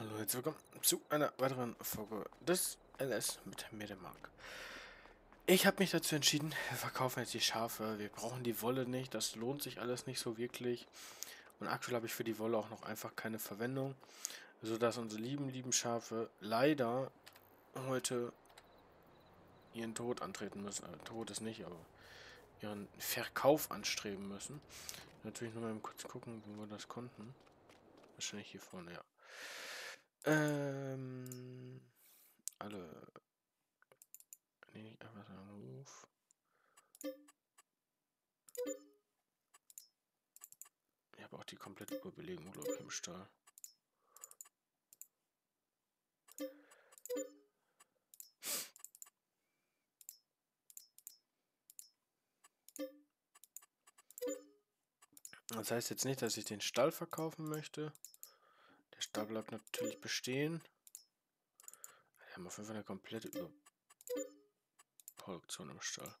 Hallo, herzlich willkommen zu einer weiteren Folge des LS mit mir, dem Mark. Ich habe mich dazu entschieden, wir verkaufen jetzt die Schafe. Wir brauchen die Wolle nicht, das lohnt sich alles nicht so wirklich. Und aktuell habe ich für die Wolle auch noch einfach keine Verwendung. Sodass unsere lieben, lieben Schafe leider heute ihren Tod antreten müssen. Also, Tod ist nicht, aber ihren Verkauf anstreben müssen. Natürlich nur mal kurz gucken, wo wir das konnten. Wahrscheinlich hier vorne, ja. Ähm, alle. Nee, einfach so ein Ruf. Ich habe auch die komplette Überbelegung, glaube ich, im Stall. Das heißt jetzt nicht, dass ich den Stall verkaufen möchte. Der Stall bleibt natürlich bestehen. Wir haben auf jeden Fall eine komplette Überproduktion im Stall.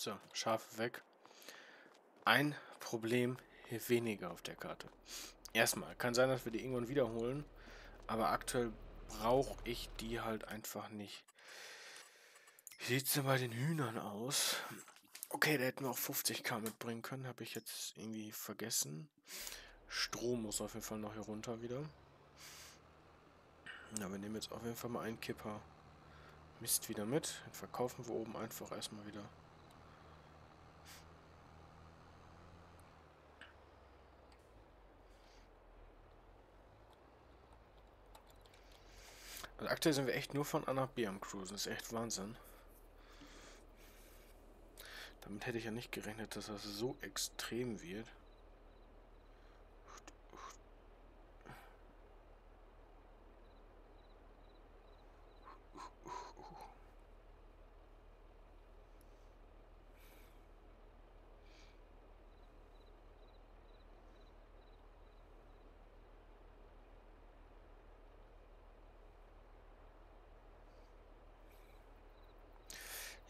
So, Schafe weg. Ein Problem weniger auf der Karte. Erstmal, kann sein, dass wir die irgendwann wiederholen, aber aktuell brauche ich die halt einfach nicht. Wie sieht es denn bei den Hühnern aus? Okay, da hätten wir auch 50k mitbringen können, habe ich jetzt irgendwie vergessen. Strom muss auf jeden Fall noch hier runter wieder. Ja, wir nehmen jetzt auf jeden Fall mal einen Kipper Mist wieder mit. Den verkaufen wir oben einfach erstmal wieder. Also aktuell sind wir echt nur von A nach B am Cruisen. Das ist echt Wahnsinn. Damit hätte ich ja nicht gerechnet, dass das so extrem wird.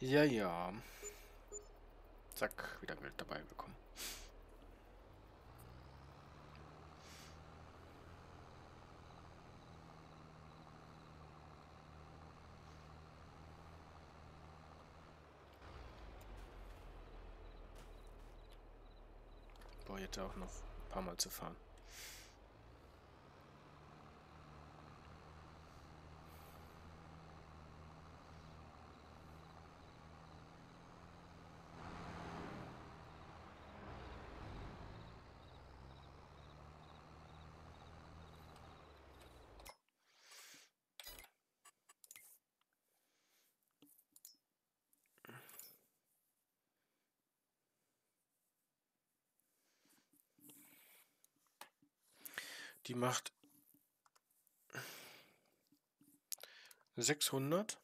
Ja, ja. Zack, wieder Geld dabei bekommen. Boah, jetzt auch noch ein paar Mal zu fahren. Die macht 600.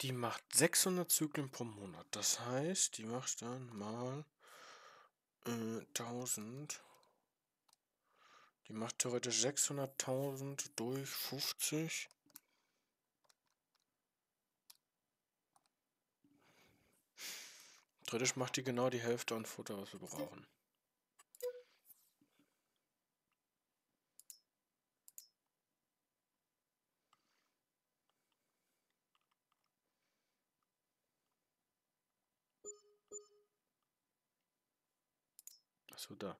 Die macht 600 Zyklen pro Monat. Das heißt, die macht dann mal äh, 1000. Die macht theoretisch 600.000 durch 50. Theoretisch macht die genau die Hälfte an Futter, was wir brauchen. Achso, da.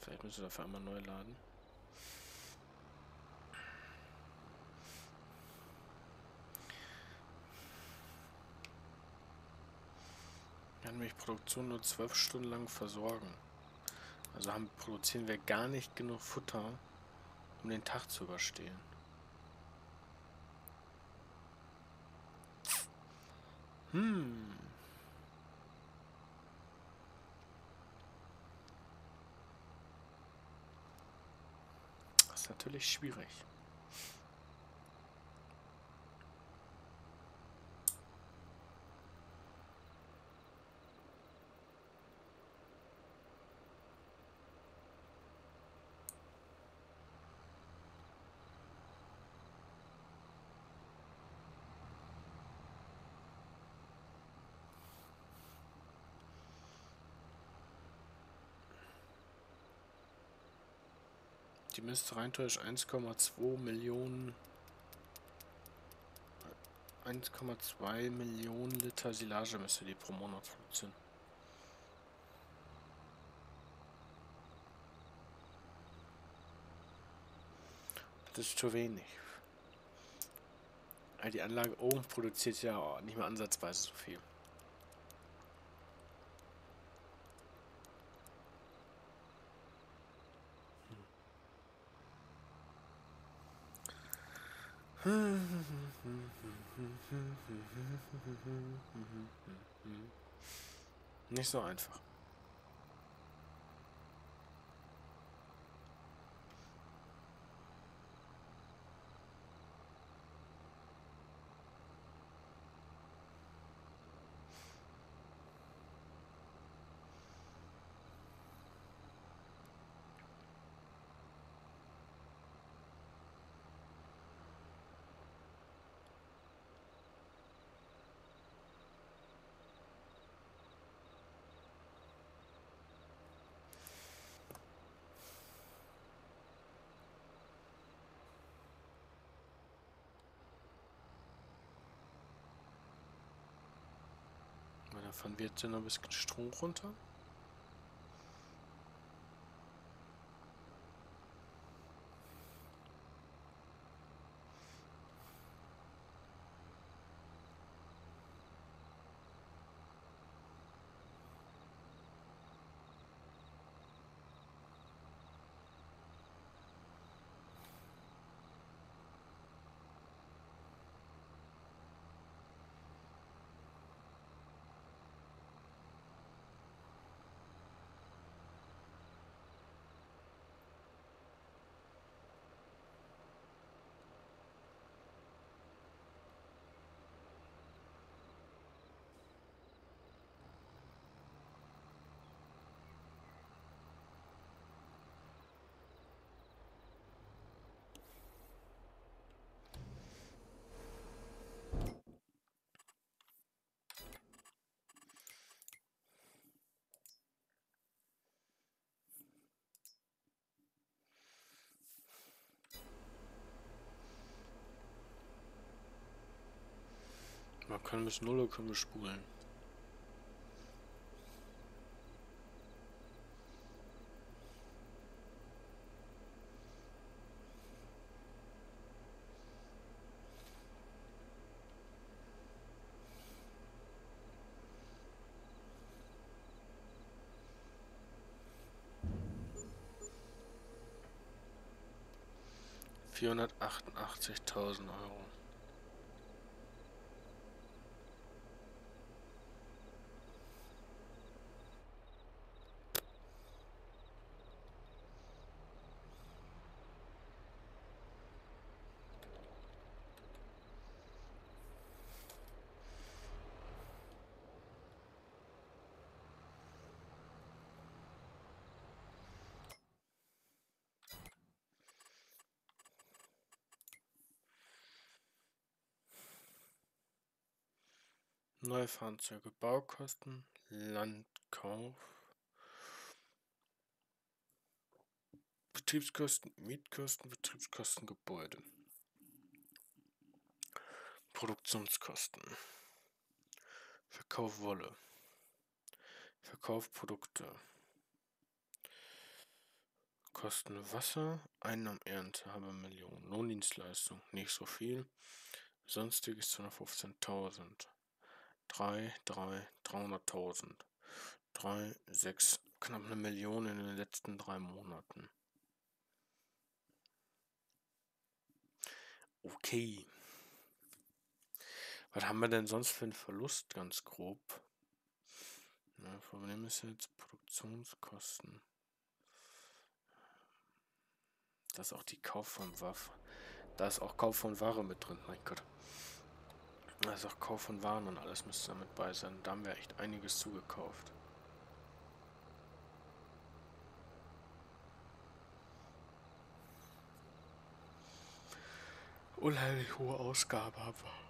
Vielleicht müssen wir dafür einmal neu laden. Kann mich Produktion nur zwölf Stunden lang versorgen. Also haben, produzieren wir gar nicht genug Futter, um den Tag zu überstehen. Hm. Das ist natürlich schwierig. Die müsste rein 1,2 Millionen 1,2 Millionen Liter Silage müsste die pro Monat produzieren. Das ist zu wenig. Die Anlage oben produziert ja nicht mehr ansatzweise so viel. Nicht so einfach. Davon wird dann ein bisschen Strom runter. Man kann bis Null können wir spulen. Vierhundertachtundachtzigtausend Euro. Neue Fahrzeuge, Baukosten, Landkauf, Betriebskosten, Mietkosten, Betriebskosten, Gebäude. Produktionskosten. Verkauf Wolle. Verkauf Produkte. Kosten Wasser, Einnahmen Ernte, habe Millionen. Lohndienstleistung, nicht so viel. Sonstiges 215.000. 3, 3, 300.000. 3, 6, knapp eine Million in den letzten drei Monaten. Okay. Was haben wir denn sonst für einen Verlust, ganz grob? Na, Problem ist jetzt Produktionskosten. Das ist auch die Kauf von Waffen. Da ist auch Kauf von Ware mit drin, mein Gott. Ist auch Kauf von Waren und alles müsste damit bei sein. Da haben wir echt einiges zugekauft. Unheimlich hohe Ausgabe haben wir.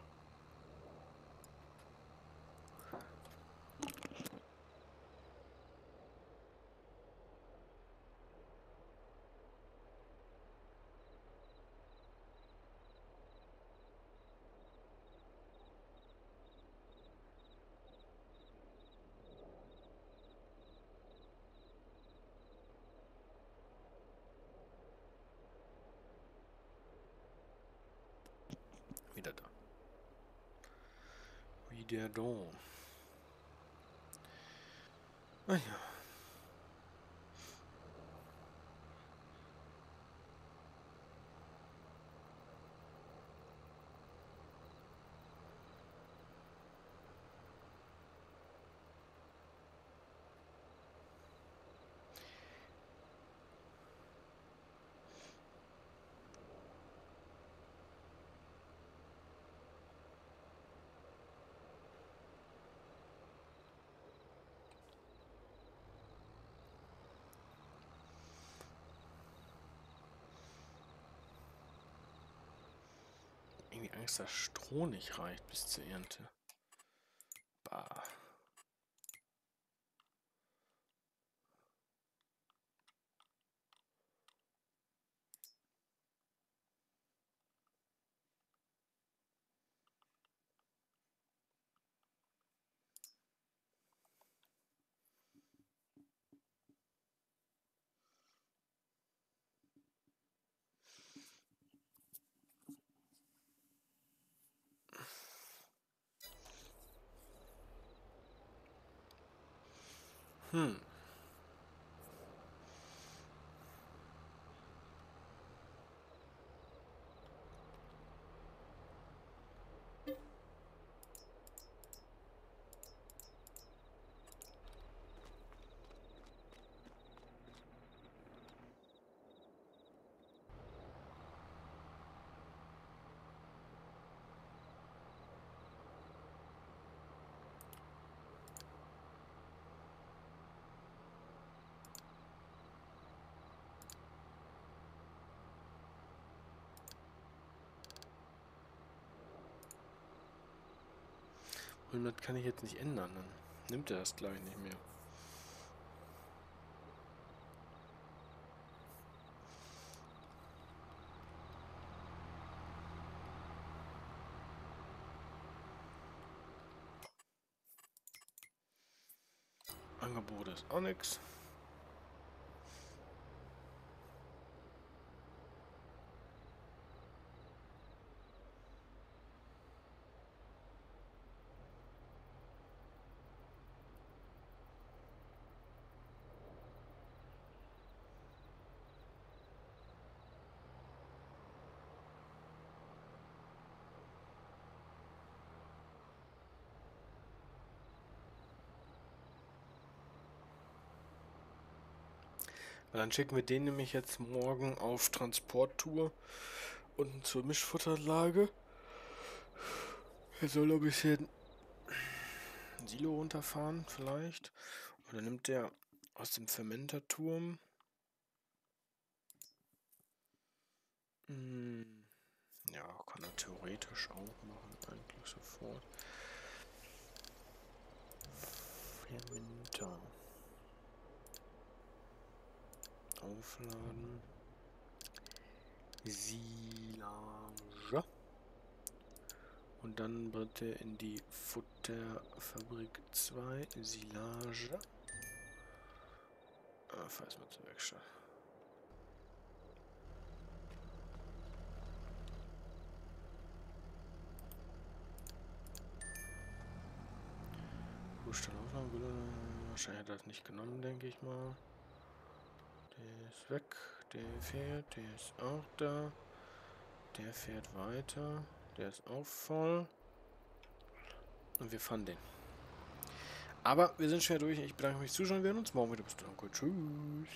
Wieder da. Wieder da. Ah ja. Irgendwie Angst, dass Stroh nicht reicht bis zur Ernte. Bah. Hm. Und das kann ich jetzt nicht ändern. Dann nimmt er das gleich nicht mehr. Angebot ist auch nichts. Weil dann schicken wir den nämlich jetzt morgen auf Transporttour und zur Mischfutterlage. Er soll ein bisschen Silo runterfahren, vielleicht. Oder nimmt der aus dem Fermenterturm. Hm. Ja, kann er theoretisch auch machen, eigentlich sofort. Fermenter. Aufladen. Silage. Und dann bitte in die Futterfabrik 2, Silage. Ah, fahr erstmal zur Werkstatt. Kuhstallaufnahme, wahrscheinlich hat er das nicht genommen, denke ich mal. Der ist weg, der fährt, der ist auch da. Der fährt weiter. Der ist auch voll. Und wir fahren den. Aber wir sind schon wieder durch. Ich bedanke mich fürs Zuschauen. Wir sehen uns morgen wieder. Bis dann. Tschüss.